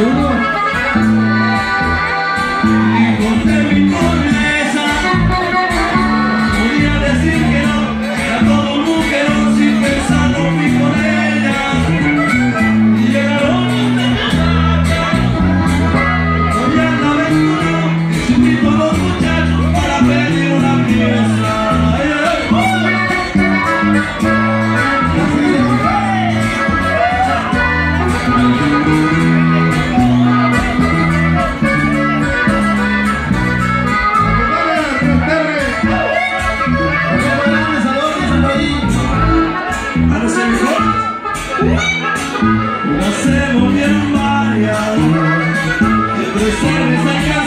Junior. hacemos bien variado, siempre sales acá.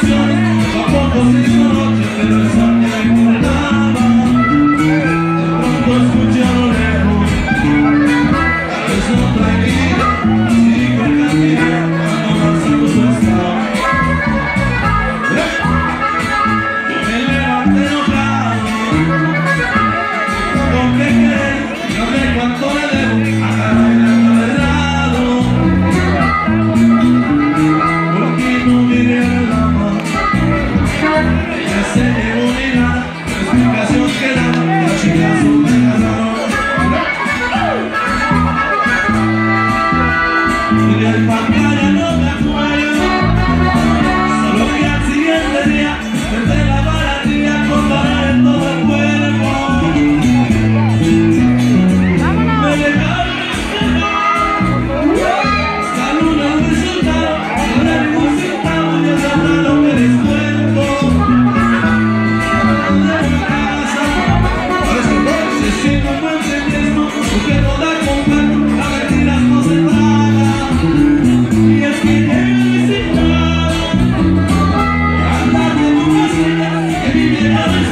para no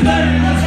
Sunday.